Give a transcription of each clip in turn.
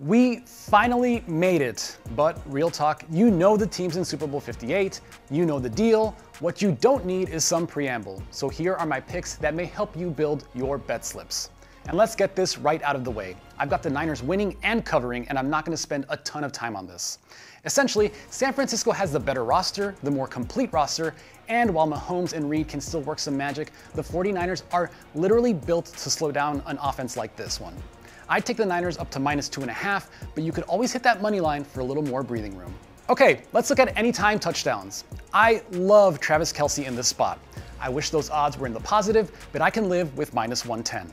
We finally made it, but real talk, you know the teams in Super Bowl 58, you know the deal. What you don't need is some preamble. So here are my picks that may help you build your bet slips. And let's get this right out of the way. I've got the Niners winning and covering, and I'm not going to spend a ton of time on this. Essentially, San Francisco has the better roster, the more complete roster, and while Mahomes and Reid can still work some magic, the 49ers are literally built to slow down an offense like this one. I'd take the Niners up to minus two and a half, but you could always hit that money line for a little more breathing room. Okay, let's look at anytime touchdowns. I love Travis Kelce in this spot. I wish those odds were in the positive, but I can live with minus 110.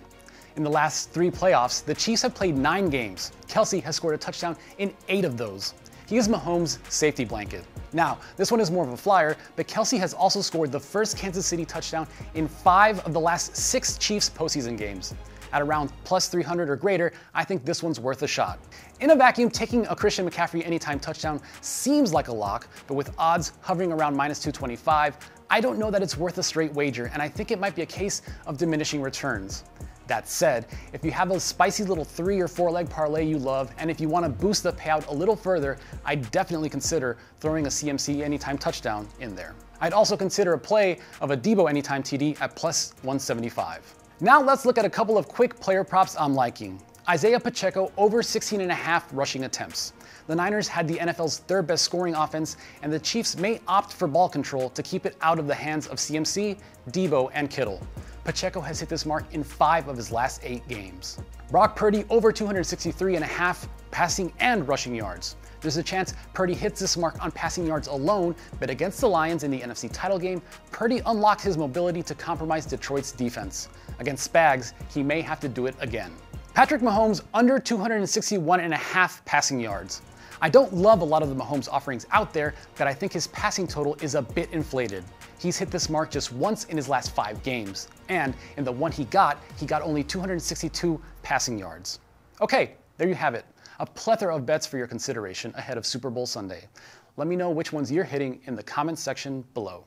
In the last three playoffs, the Chiefs have played nine games. Kelce has scored a touchdown in eight of those. He is Mahomes' safety blanket. Now, this one is more of a flyer, but Kelce has also scored the first Kansas City touchdown in five of the last six Chiefs postseason games at around plus 300 or greater, I think this one's worth a shot. In a vacuum, taking a Christian McCaffrey anytime touchdown seems like a lock, but with odds hovering around minus 225, I don't know that it's worth a straight wager, and I think it might be a case of diminishing returns. That said, if you have a spicy little three or four leg parlay you love, and if you want to boost the payout a little further, I'd definitely consider throwing a CMC anytime touchdown in there. I'd also consider a play of a Deebo anytime TD at plus 175. Now let's look at a couple of quick player props I'm liking. Isaiah Pacheco over 16 and a half rushing attempts. The Niners had the NFL's third best scoring offense, and the Chiefs may opt for ball control to keep it out of the hands of CMC, Deebo, and Kittle. Pacheco has hit this mark in five of his last eight games. Brock Purdy over 263 and a half passing and rushing yards. There's a chance Purdy hits this mark on passing yards alone, but against the Lions in the NFC title game, Purdy unlocked his mobility to compromise Detroit's defense. Against Spags, he may have to do it again. Patrick Mahomes under 261 and a half passing yards. I don't love a lot of the Mahomes offerings out there, but I think his passing total is a bit inflated. He's hit this mark just once in his last five games, and in the one he got, he got only 262 passing yards. Okay, there you have it a plethora of bets for your consideration ahead of Super Bowl Sunday. Let me know which ones you're hitting in the comments section below.